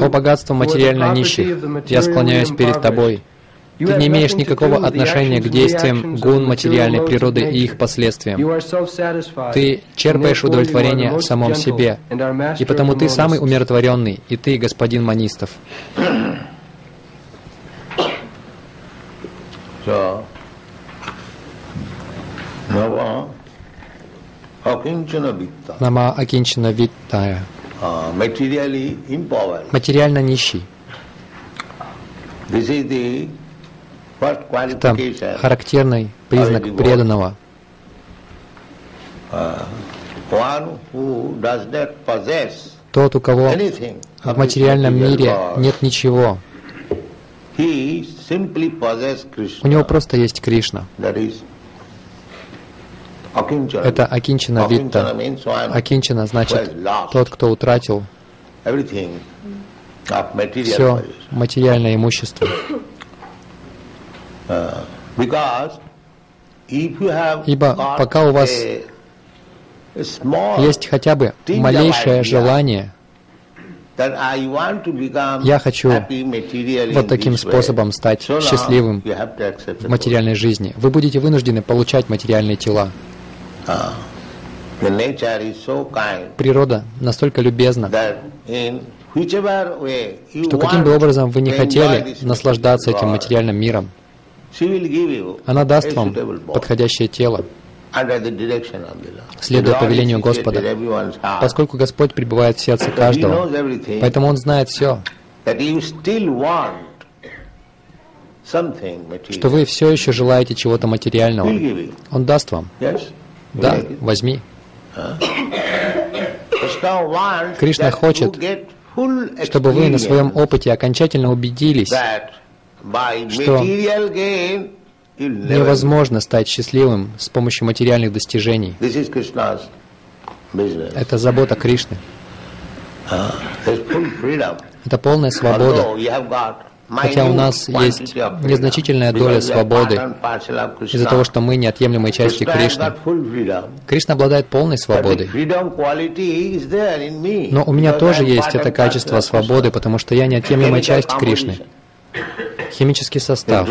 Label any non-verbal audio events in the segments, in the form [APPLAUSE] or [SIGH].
О богатство материально нищих, я склоняюсь перед тобой. Ты не имеешь никакого отношения к действиям гун материальной природы и их последствиям. Ты черпаешь удовлетворение в самом себе, и потому ты самый умиротворенный, и ты господин манистов. Нама Акинчана Виттая. Материально нищий. Это характерный признак преданного. Тот, у кого в материальном мире нет ничего, у него просто есть Кришна. Это Акинчина Витта. Акинчина значит тот, кто утратил все материальное имущество. Ибо пока у вас есть хотя бы малейшее желание, я хочу вот таким способом стать счастливым в материальной жизни. Вы будете вынуждены получать материальные тела. Природа настолько любезна, что каким бы образом вы не хотели наслаждаться этим материальным миром, она даст вам подходящее тело, следуя повелению Господа, поскольку Господь пребывает в сердце каждого, поэтому Он знает все, что вы все еще желаете чего-то материального. Он даст вам. Да, возьми. Кришна хочет, чтобы вы на своем опыте окончательно убедились, что невозможно стать счастливым с помощью материальных достижений. Это забота Кришны. Это полная свобода. Хотя у нас есть незначительная доля свободы из-за того, что мы неотъемлемые части Кришны. Кришна обладает полной свободой. Но у меня тоже есть это качество свободы, потому что я неотъемлемая часть Кришны. Химический состав.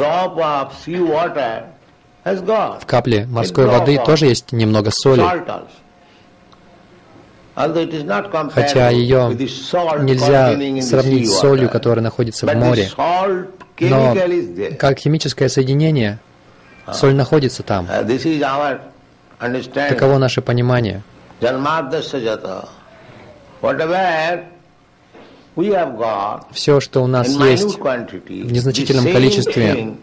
В капле морской воды тоже есть немного соли хотя ее нельзя сравнить с солью, которая находится в море. Но как химическое соединение, соль находится там. Таково наше понимание. Все, что у нас есть в незначительном количестве,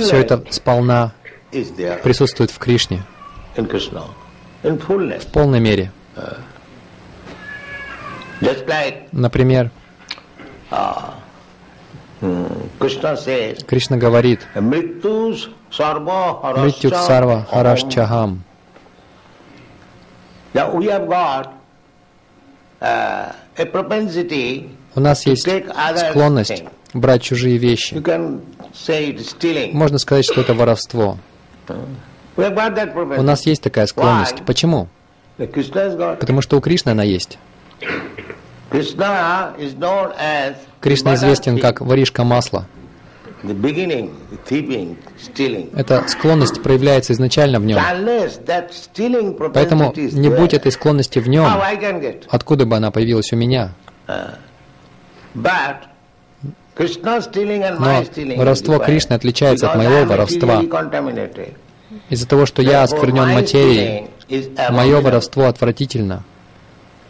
все это сполна присутствует в Кришне, в полной мере. Например, Кришна говорит, «Мритю сарва хараш чахам». У нас есть склонность брать чужие вещи. Можно сказать, что это воровство. У нас есть такая склонность. Почему? Потому что у Кришны она есть. Кришна известен как воришка масла. Эта склонность проявляется изначально в нем. Поэтому не будь этой склонности в нем, откуда бы она появилась у меня. Но воровство Кришны отличается от моего воровства. Из-за того, что я осквернен материей, мое воровство отвратительно.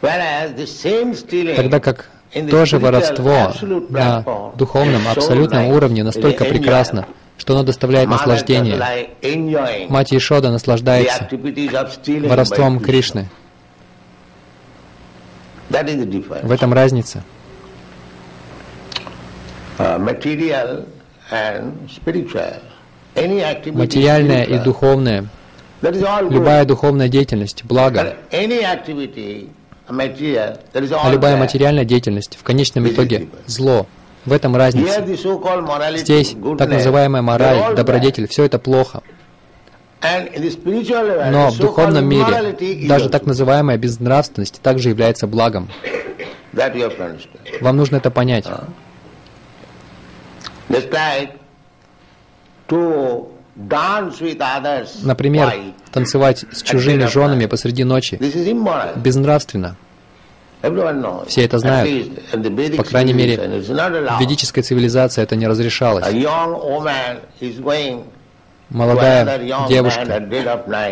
Тогда как то же воровство на духовном, абсолютном уровне настолько прекрасно, что оно доставляет наслаждение. Мать Ишода наслаждается воровством Кришны. В этом разница. Материальное и духовное, любая духовная деятельность, благо, а любая материальная деятельность в конечном итоге зло. В этом разница. Здесь так называемая мораль, добродетель, все это плохо. Но в духовном мире даже так называемая безнравственность также является благом. Вам нужно это понять. Например, танцевать с чужими женами посреди ночи безнравственно. Все это знают. По крайней мере, в ведической цивилизации это не разрешалось. Молодая девушка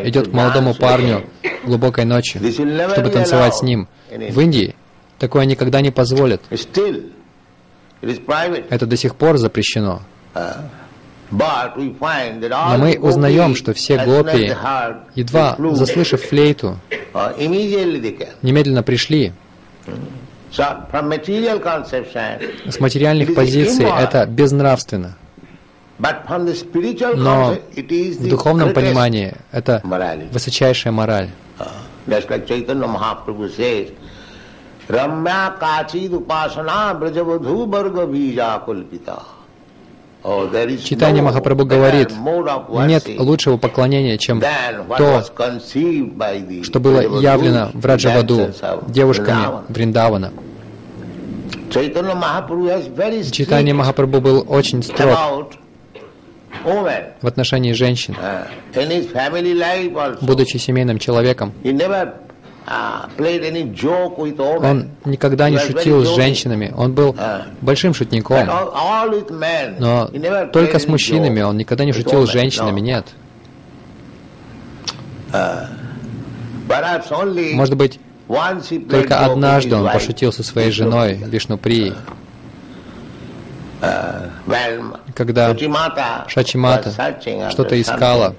идет к молодому парню глубокой ночью, чтобы танцевать с ним. В Индии такое никогда не позволят. Это до сих пор запрещено. Но мы узнаем, что все гопи, едва заслышав флейту, немедленно пришли. С материальных позиций это безнравственно. Но в духовном понимании это высочайшая мораль. Кульпита. Читание Махапрабху говорит, нет лучшего поклонения, чем то, что было явлено в Раджаваду девушками Вриндавана. Читание Махапрабху был очень строг в отношении женщин. Будучи семейным человеком, он никогда не шутил с женщинами, он был большим шутником. Но только с мужчинами. он никогда не шутил с женщинами, нет. Может быть, только однажды он пошутил со своей женой Вишнуприей, когда Шачимата что-то искала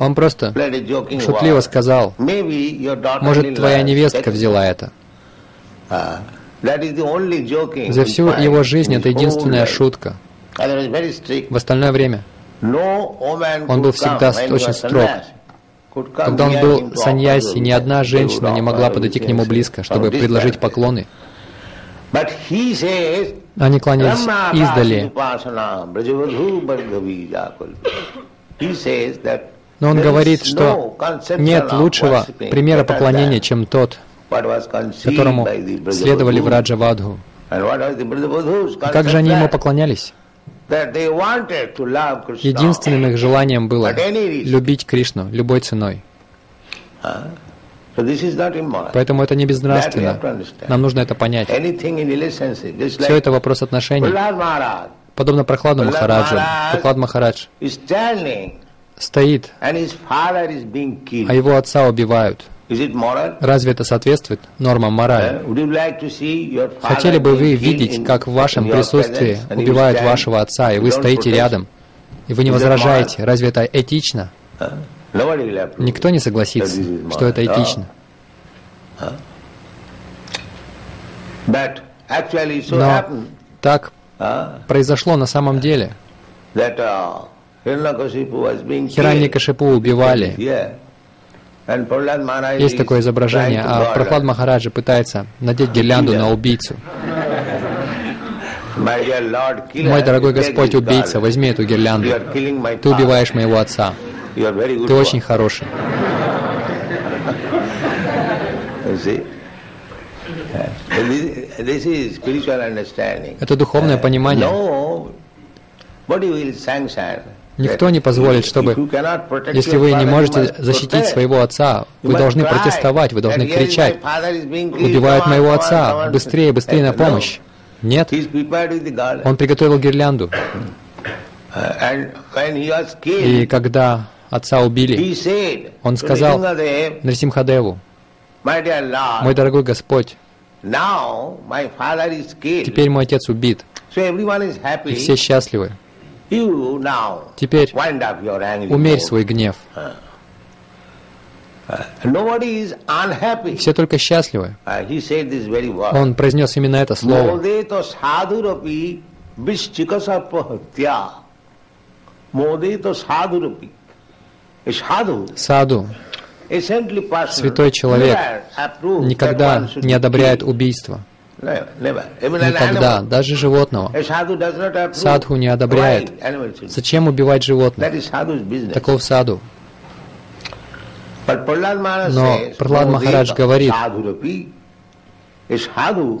он просто шутливо сказал, может, твоя невестка взяла это. Uh, За всю его жизнь это единственная шутка. В остальное время он был всегда очень строг. Когда он был саньяси, ни одна женщина не могла подойти к нему близко, чтобы предложить поклоны. Они кланялись издали. Но он говорит, что нет лучшего примера поклонения, чем тот, которому следовали в Раджавадху. Как же они ему поклонялись? Единственным их желанием было любить Кришну любой ценой. Поэтому это не безнравственно. Нам нужно это понять. Все это вопрос отношений подобно Прохладу Махараджу. Прохлад Махарадж стоит, а его отца убивают. Разве это соответствует нормам морали? Хотели бы вы видеть, как в вашем присутствии убивают вашего отца, и вы стоите рядом, и вы не возражаете? Разве это этично? Никто не согласится, что это этично. Но так произошло на самом деле. Хираньякашипу убивали. Есть такое изображение, а Прохлад Махараджа пытается надеть гирлянду на убийцу. [LAUGHS] Мой дорогой Господь убийца, возьми эту гирлянду. Ты убиваешь моего отца. Ты очень хороший. Это духовное понимание. Никто не позволит, чтобы, если вы не можете защитить своего отца, вы должны протестовать, вы должны кричать, убивают моего отца, быстрее, быстрее на помощь. Нет, он приготовил гирлянду. И когда отца убили, он сказал Нарсимхадеву, «Мой дорогой Господь, Теперь мой отец убит. И все счастливы. Теперь умерь свой гнев. Uh, все только счастливы. Uh, Он произнес именно это слово. Саду Святой человек никогда не одобряет убийство. Никогда, даже животного. Садху не одобряет. Зачем убивать животных? Таков саду. Но Прохлад Махарадж говорит, Саду,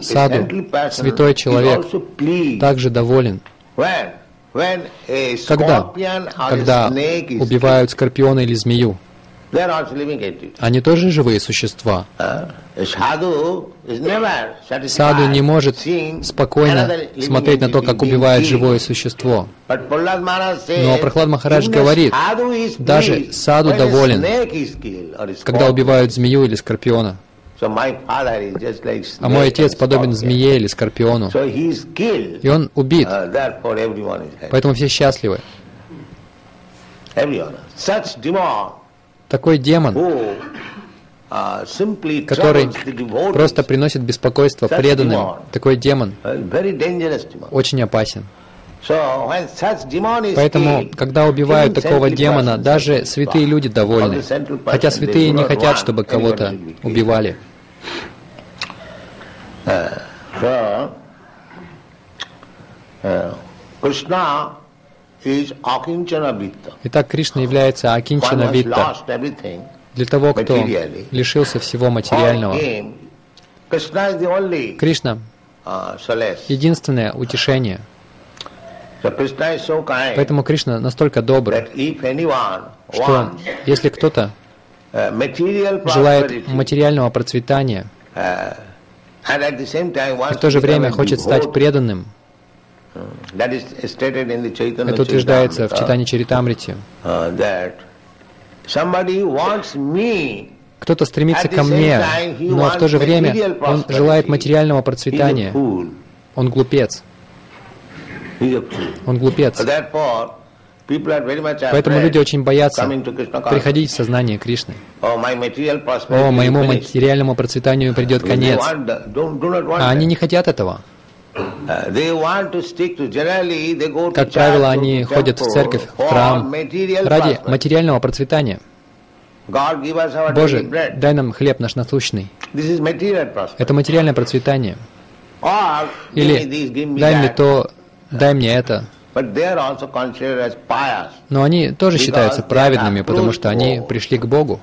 святой человек, также доволен. Когда? Когда убивают скорпиона или змею. Они тоже живые существа. Саду не может спокойно смотреть на то, как убивает живое существо. Но Прохлад Махарадж говорит, даже саду доволен, когда убивают змею или скорпиона. А мой отец подобен змее или скорпиону. И он убит. Поэтому все счастливы. Такой демон, uh, который просто приносит беспокойство преданным, такой демон. Очень опасен. Поэтому, когда убивают такого демона, даже святые люди довольны. Хотя святые не хотят, чтобы кого-то убивали. Uh, uh, Итак, Кришна является Акинчана Витта. Для того, кто лишился всего материального. Кришна uh, — единственное утешение. Поэтому Кришна настолько добр, что если кто-то uh, желает материального процветания, uh, и в то же время хочет стать преданным, это утверждается в читании Чаритамрити. Uh, Кто-то стремится ко мне, но в то же время он желает материального процветания. Он глупец. Он глупец. Поэтому люди очень боятся приходить в сознание Кришны. О, моему материальному процветанию придет конец. А они не хотят этого. Как правило, они ходят в церковь, в храм ради материального процветания. Боже, дай нам хлеб наш насущный. Это материальное процветание. Или дай мне то, дай мне это. Но они тоже считаются праведными, потому что они пришли к Богу.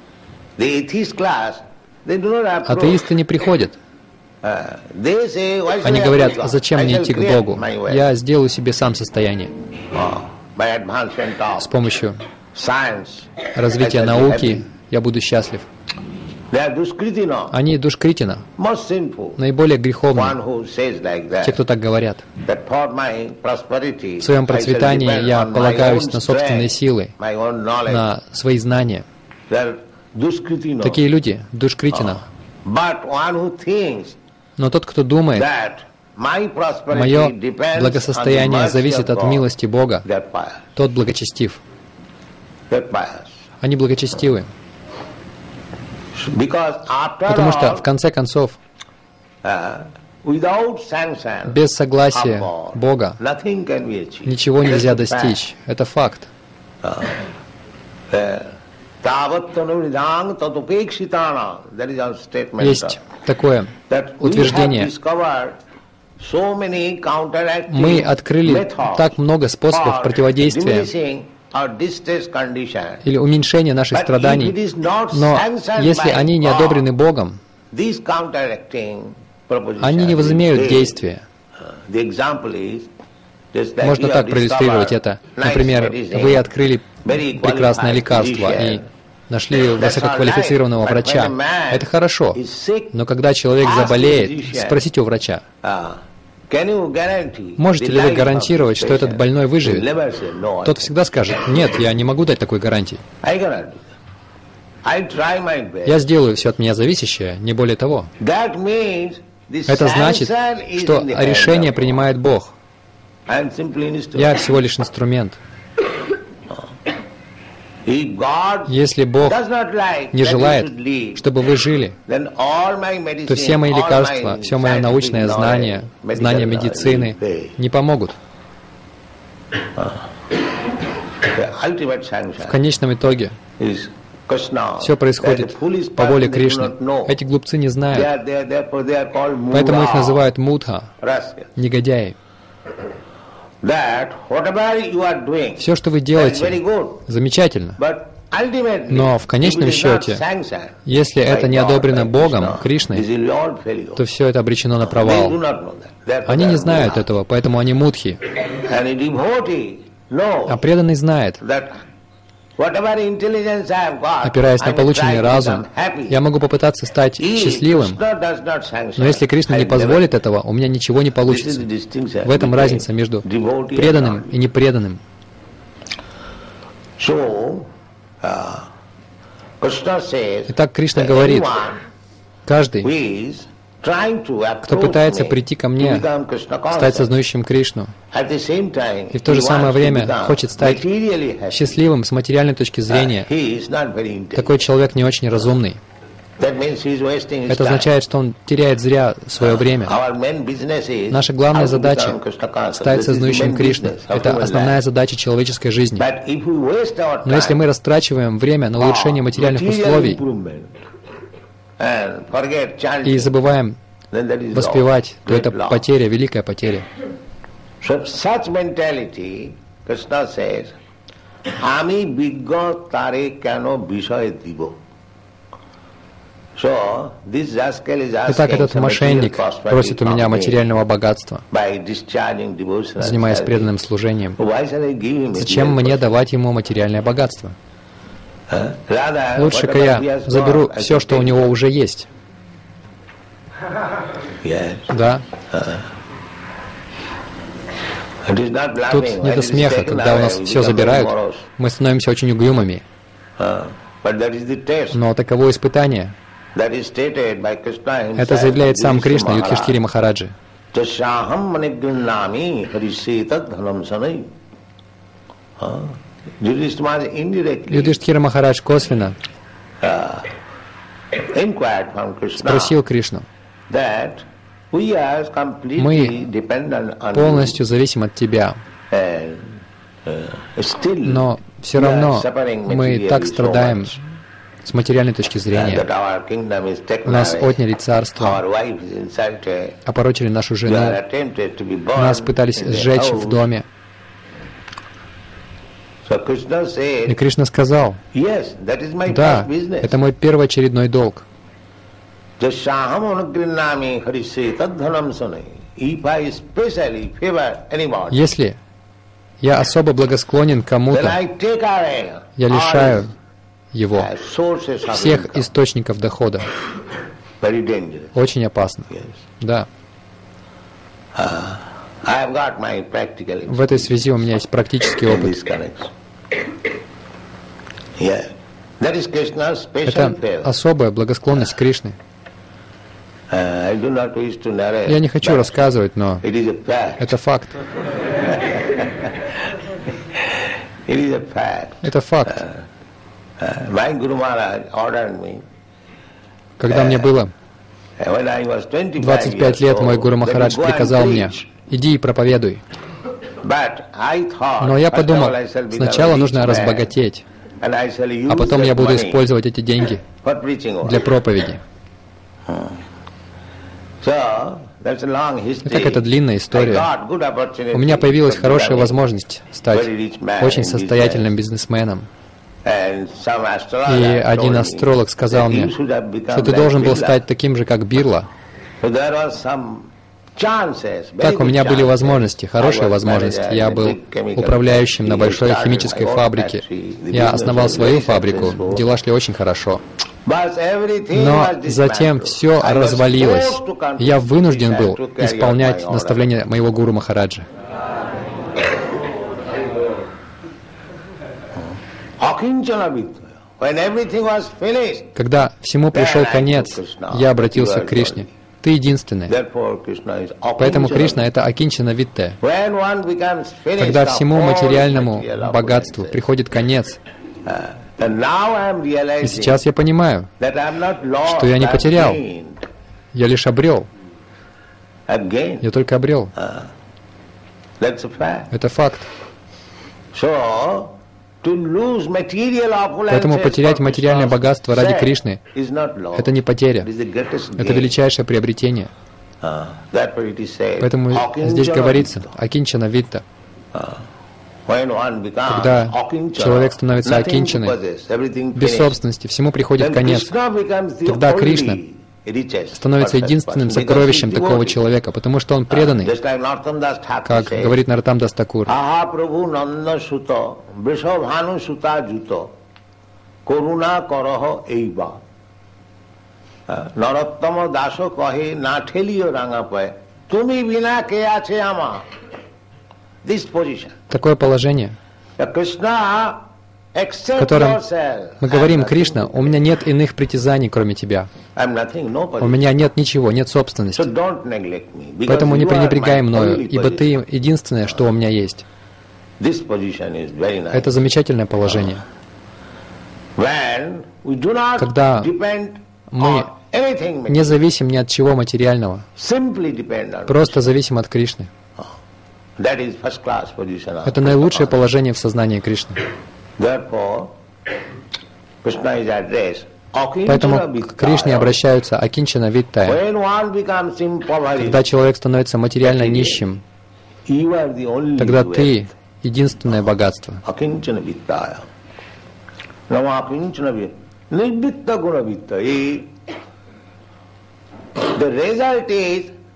Атеисты не приходят. Они говорят, зачем мне идти к Богу? Я сделаю себе сам состояние. С помощью развития науки я буду счастлив. Они душкритина, наиболее греховные, те, кто так говорят. В своем процветании я полагаюсь на собственные силы, на свои знания. Такие люди, душкритина. Но тот, кто думает, мое благосостояние зависит от милости Бога, тот благочестив. Они благочестивы. Потому что, в конце концов, uh, без согласия Бога ничего нельзя достичь. Это факт. Uh, Есть такое утверждение. Мы открыли так много способов противодействия или уменьшения наших страданий, но если они не одобрены Богом, они не возымеют действия. Можно так проиллюстрировать это. Например, вы открыли прекрасное лекарство и нашли высококвалифицированного врача. Это хорошо. Но когда человек заболеет, спросите у врача, можете ли вы гарантировать, что этот больной выживет? Тот всегда скажет, нет, я не могу дать такой гарантии. Я сделаю все от меня зависящее, не более того. Это значит, что решение принимает Бог. Я всего лишь инструмент. [COUGHS] Если Бог не желает, чтобы вы жили, то все мои лекарства, все мое научное знание, знания медицины не помогут. В конечном итоге все происходит по воле Кришны. Эти глупцы не знают. Поэтому их называют мудха, негодяи. Все, что вы делаете, замечательно. Но в конечном счете, если это не одобрено Богом, Кришной, то все это обречено на провал. Они не знают этого, поэтому они мудхи. А преданный знает, Опираясь на полученный разум, я могу попытаться стать счастливым, но если Кришна не позволит этого, у меня ничего не получится. В этом разница между преданным и непреданным. Итак, Кришна говорит, каждый, кто пытается прийти ко мне, стать сознающим Кришну, и в то же самое время хочет стать счастливым с материальной точки зрения, такой человек не очень разумный. Это означает, что он теряет зря свое время. Наша главная задача — стать сознающим Кришны. Это основная задача человеческой жизни. Но если мы растрачиваем время на улучшение материальных условий и забываем воспевать, то это потеря, великая потеря. আমি বিজ্ঞ তারে কেন বিষয় দিব Итак, этот мошенник просит у меня материального богатства, занимаясь преданным служением. Зачем мне давать ему материальное богатство? Лучше-ка я заберу все, что у него уже есть. Да. Тут не до смеха, когда у нас все забирают, мы становимся очень угрюмыми. Но таково испытание. Это заявляет сам Кришна Юдхиштири Махараджи. Юдхиштхира Махарадж косвенно спросил Кришну, мы полностью зависим от Тебя, но все равно мы так страдаем с материальной точки зрения. Нас отняли царство, опорочили нашу жену, нас пытались сжечь в доме. И Кришна сказал, да, это мой первоочередной долг. Если я особо благосклонен кому-то, я лишаю его, всех источников дохода. Очень опасно. Да. Uh, В этой связи у меня есть практический опыт. Это особая благосклонность Кришны. Uh, Я не хочу рассказывать, но это факт. [LAUGHS] Это факт. Uh, когда мне было 25 лет, мой Гуру Махарадж приказал мне, иди и проповедуй. Но я подумал, сначала нужно разбогатеть, а потом я буду использовать эти деньги для проповеди. Итак, это длинная история. У меня появилась хорошая возможность стать очень состоятельным бизнесменом. И один астролог сказал мне, что ты должен был стать таким же, как Бирла. Так, у меня были возможности, хорошие возможности. Я был управляющим на большой химической фабрике. Я основал свою фабрику. Дела шли очень хорошо. Но затем все развалилось. Я вынужден был исполнять наставления моего гуру Махараджа. Когда всему пришел конец, я обратился к Кришне. Ты единственный. Поэтому Кришна — это Акинчана Витте. Когда всему материальному богатству приходит конец, uh, и сейчас я понимаю, что я не потерял, я лишь обрел. Я только обрел. Uh, это факт. Поэтому потерять материальное богатство ради Кришны — это не потеря, это величайшее приобретение. Uh, Поэтому здесь говорится Акинчана Витта. Uh, Когда человек становится окинченным, без собственности, всему приходит конец. Тогда Кришна становится единственным сокровищем такого человека, потому что он преданный, как говорит Нартам Дастакур. করুণা করহ এইবা নরোত্তম দাস কহে না ঠেলিও রাঙা পায় তুমি বিনা কে আছে আমা Такое положение, в котором мы говорим, Кришна, у меня нет иных притязаний, кроме Тебя. У меня нет ничего, нет собственности. Поэтому не пренебрегай мною, ибо Ты единственное, что у меня есть. Это замечательное положение. Когда мы не зависим ни от чего материального, просто зависим от Кришны. Это наилучшее положение в сознании Кришны. Поэтому к Кришне обращаются Акинчана Виттая. Когда человек становится материально нищим, тогда ты единственное богатство.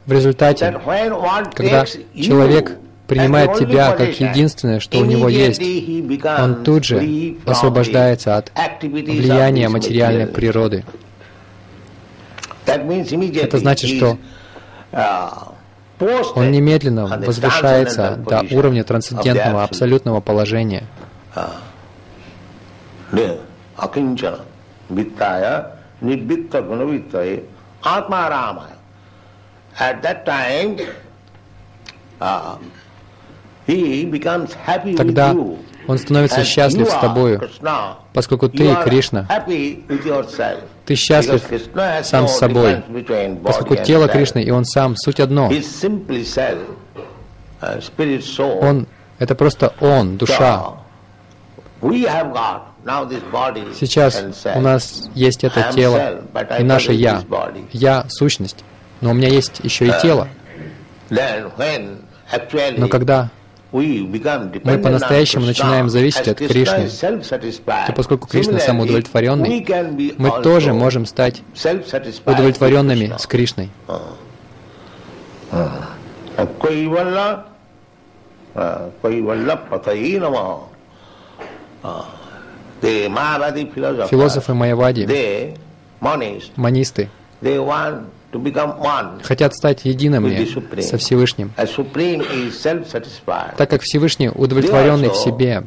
В результате, когда человек принимает тебя как единственное, что у него есть, он тут же освобождается от влияния материальной природы. Это значит, что он немедленно возвышается до уровня трансцендентного абсолютного положения. At that time, uh, Тогда он становится счастлив с тобою, поскольку ты, Кришна, ты счастлив сам с собой, поскольку тело Кришны и он сам суть одно. Uh, он — это просто он, душа. Сейчас у нас есть это тело и наше «я». «Я» — сущность, но у меня есть еще и тело. Но когда мы по-настоящему начинаем зависеть от Кришны, то поскольку Кришна самоудовлетворенный, мы тоже можем стать удовлетворенными с Кришной. Философы Майявади, манисты, хотят стать едиными со Всевышним, так как Всевышний удовлетворенный в себе.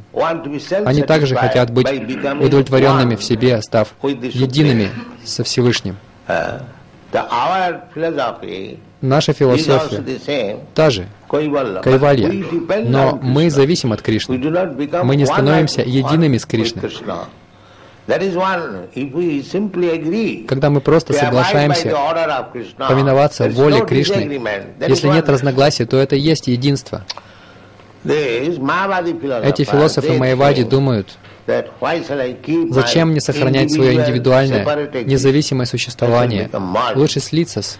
Они также хотят быть удовлетворенными в себе, став едиными со Всевышним. Uh, Наша философия та же, Кайвалья, но мы зависим от Кришны. Мы не становимся едиными с Кришной. Когда мы просто соглашаемся повиноваться воле Кришны, если нет разногласий, то это и есть единство. Эти философы Майявади думают, зачем мне сохранять свое индивидуальное, независимое существование? Лучше слиться с...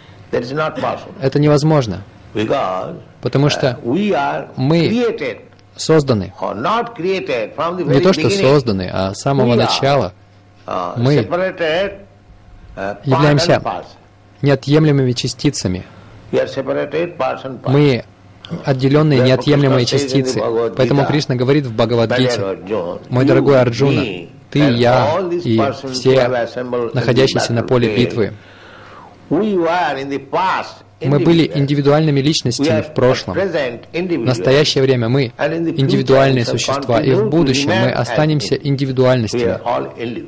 Это невозможно, потому что мы созданы. Не то, что созданы, а с самого начала мы являемся неотъемлемыми частицами. Мы отделенные неотъемлемые частицы. Поэтому Кришна говорит в Бхагавадгите, «Мой дорогой Арджуна, ты, я и все находящиеся на поле битвы, мы были индивидуальными личностями в прошлом. В настоящее время мы индивидуальные существа, и в будущем мы останемся индивидуальностями.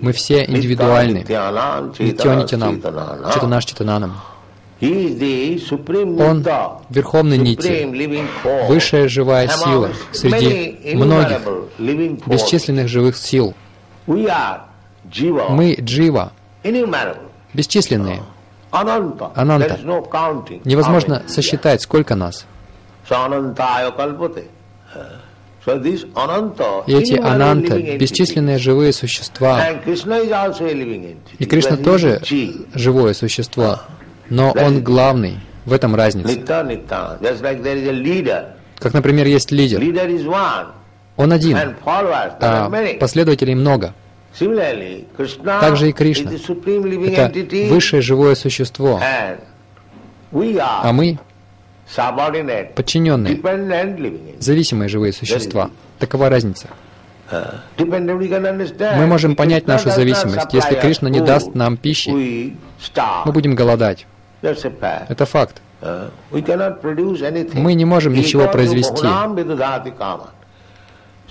Мы все индивидуальны. Нитянитянам, Читанаш Читананам. Он — Верховный Нити, высшая живая сила среди многих бесчисленных живых сил. Мы — Джива, бесчисленные. Ананта. Невозможно сосчитать, сколько нас. И эти ананта, бесчисленные живые существа. И Кришна тоже живое существо, но Он главный. В этом разница. Как, например, есть лидер. Он один, а последователей много. Также и Кришна. Это высшее живое существо, а мы подчиненные, зависимые живые существа. Такова разница. Мы можем понять нашу зависимость. Если Кришна не даст нам пищи, мы будем голодать. Это факт. Мы не можем ничего произвести.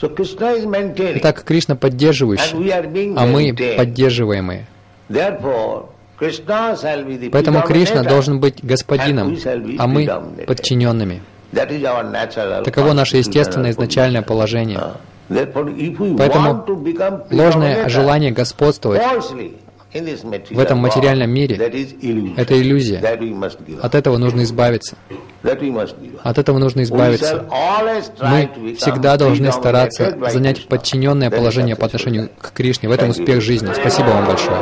Итак, Кришна поддерживающий, а мы поддерживаемые. Поэтому Кришна должен быть господином, а мы подчиненными. Таково наше естественное изначальное положение. Поэтому ложное желание господствовать в этом материальном мире — это иллюзия. От этого нужно избавиться. От этого нужно избавиться. Мы всегда должны стараться занять подчиненное положение по отношению к Кришне. В этом успех жизни. Спасибо вам большое.